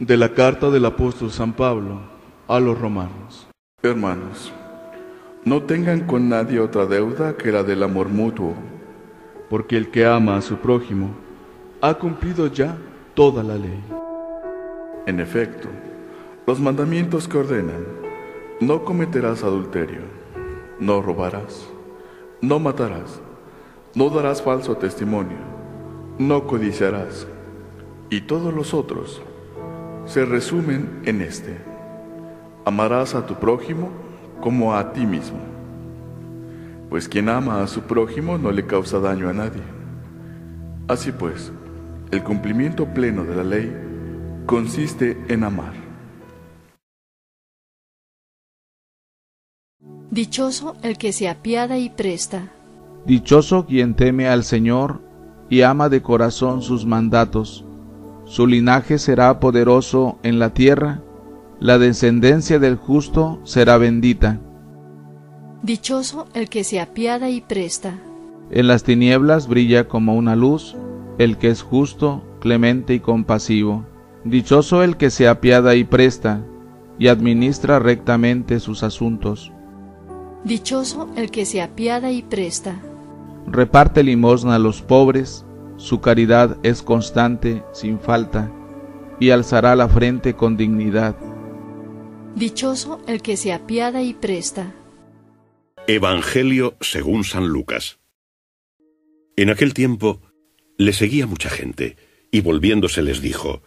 De la carta del apóstol San Pablo a los romanos. Hermanos, no tengan con nadie otra deuda que la del amor mutuo, porque el que ama a su prójimo ha cumplido ya toda la ley. En efecto, los mandamientos que ordenan, no cometerás adulterio, no robarás, no matarás, no darás falso testimonio, no codiciarás, y todos los otros se resumen en este. Amarás a tu prójimo como a ti mismo. Pues quien ama a su prójimo no le causa daño a nadie. Así pues, el cumplimiento pleno de la ley consiste en amar. Dichoso el que se apiada y presta. Dichoso quien teme al Señor y ama de corazón sus mandatos su linaje será poderoso en la tierra, la descendencia del justo será bendita. Dichoso el que se apiada y presta. En las tinieblas brilla como una luz el que es justo, clemente y compasivo. Dichoso el que se apiada y presta, y administra rectamente sus asuntos. Dichoso el que se apiada y presta. Reparte limosna a los pobres, su caridad es constante, sin falta, y alzará la frente con dignidad. Dichoso el que se apiada y presta. Evangelio según San Lucas. En aquel tiempo le seguía mucha gente, y volviéndose les dijo,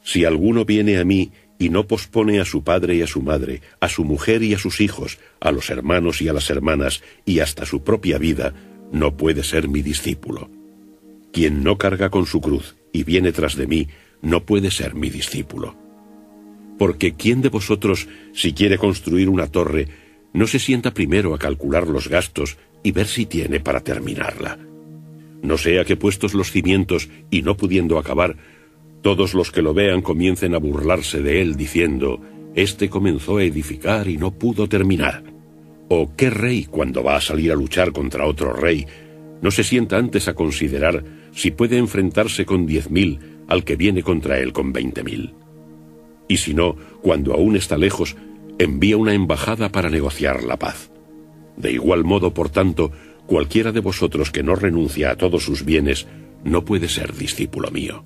Si alguno viene a mí y no pospone a su padre y a su madre, a su mujer y a sus hijos, a los hermanos y a las hermanas, y hasta su propia vida, no puede ser mi discípulo. Quien no carga con su cruz y viene tras de mí, no puede ser mi discípulo. Porque ¿quién de vosotros, si quiere construir una torre, no se sienta primero a calcular los gastos y ver si tiene para terminarla? No sea que puestos los cimientos y no pudiendo acabar, todos los que lo vean comiencen a burlarse de él diciendo, Este comenzó a edificar y no pudo terminar. ¿O qué rey cuando va a salir a luchar contra otro rey no se sienta antes a considerar si puede enfrentarse con diez mil al que viene contra él con veinte mil. Y si no, cuando aún está lejos, envía una embajada para negociar la paz. De igual modo, por tanto, cualquiera de vosotros que no renuncia a todos sus bienes, no puede ser discípulo mío.